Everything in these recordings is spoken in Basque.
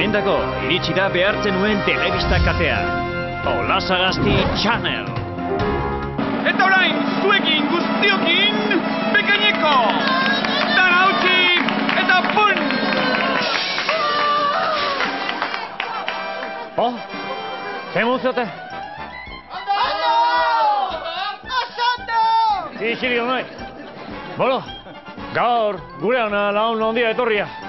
Hemendako iritsi da behartzen nuen telebista katea. Olasagazti Channel. Eta orain, zuekin guztiokin, bekaineko! Hautsi eta pun! Oh, ze muziote? Isiri honai. Bolo, gaur gure ana laun ondia etorria.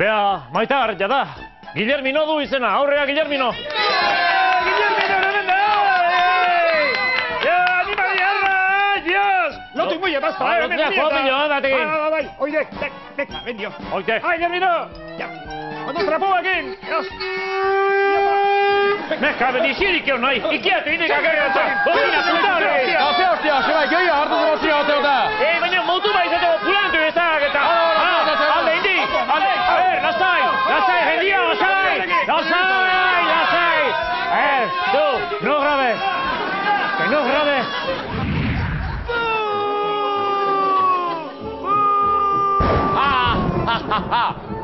Bea, maitar, jada, Guillermino du izena, aurrea Guillermino! ¡Guillermino, remenda! ¡Ya, anima Guillermo! ¡Dios! ¡No te muye, basta! ¡No te jodas, yo, date! Ah, ¡Va, va, Oye, venga, ven, Dios. Oye. ¡Ay, Guillermino! ¡Ya! ¡Cuando trapó aquí! ¡Dios! Me cabe ni siquiera que no hay. ¿Y qué hace? ¿Y qué hace? No grabes.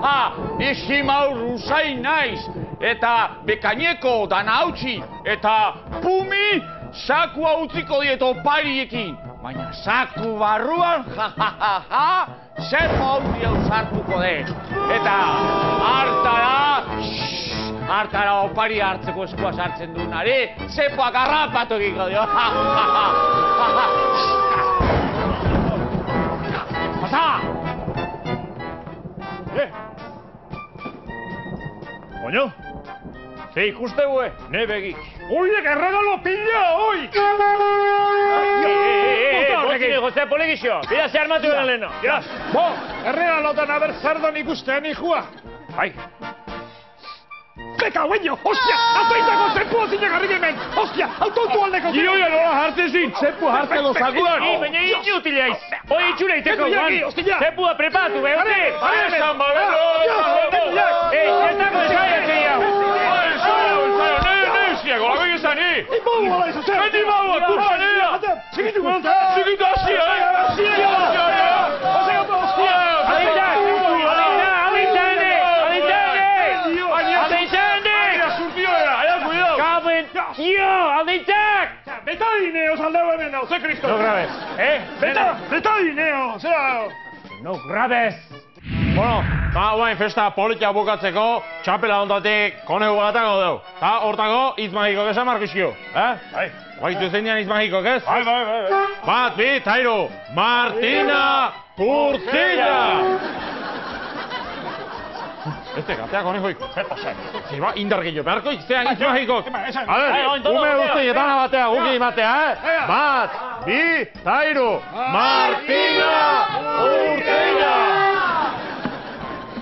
Ha, isi maur usain naiz, eta bekaineko dana hautsi, eta pumi sakua utziko diet opariekin. Baina saku barruan, ja, ja, ja, ja, zer haundi sartuko den. Eta hartara, hartara opari hartzeko eskua sartzen duenari, zepoak arrapatu egingo dio. Pasa! Eh. Oño, ze ikustegue, ne begik. Oide, que regalo pilla, oi! Eh, eh, eh, botine, Jose Polegixo, bida ze armatu den leheno. Ja, bo, erregalotan aber zer don ikusten ikua. Bai, Beka, hueño, hostia, atoitako zepu zinak harri hemen, hostia, autotu aldeko zepu. Gioia nola jartzen zin, zepu jartzeko zakuan. Ei, baina itxu utilaiz, hoi itxura iteko guan. jaki, hostia. Zepu da prepatu, be, Are, hote. are, are. Esan babelo, Ah, esan jak. Ei, ensaio, ne, ne, ziago, lago egizan, ni! Beti bau, kursa, nea! Zigitu. Zigitu hasia, Beta dineo saldeu hemen hau, ze kristo. No grabes, eh? Beta, beta dineo, zera... No grabes. Bueno, ta guain festa politia bukatzeko, txapela ondatik konegu batako dugu. Ta hortako hitz magiko gesa markizkio, eh? Bai. Guaitu zein dian hitz magiko gez? Bai, bai, bai, bai. Bat, bi, tairu, Martina Purtzilla! Este gatea konejoik. Si ba, indar gehiago, beharko itzean hitz magikok. Eman, esan. A todo, ume todo. eta batea, guki batea, eh? Bat, bi, tairu, Martina Purtzilla!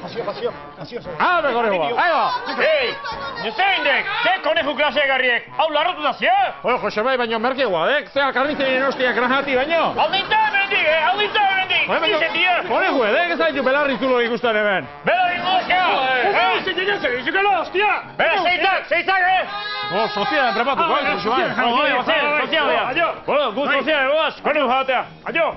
Pasio, pasio, pasio, pasio. Ah, bekonejoa, ahi ba! Ei, Joseindek, ze koneju klase garriek, hau larrotu da zia? Oye, Josebe, baino merke guadek, zea karnitzen hostia granati baino. Aldita hemendik, eh, aldita hemendik. Oye, baino, Ize, tia. kone guedek ez zaitu belarri zulo ikusten hemen. Bela ingozka. Eh, ze llegan, ze izukela, hostia. Bela, zeitzak, zeitzak, eh. Oh, sozialen prepatu, Ah, bai, bai, Josebe. sozialen. Bueno, sozial, Bai, sozial, bai, sozial. adio. Bueno, gu Bai. sozial, goaz, koneju jatea. Adio.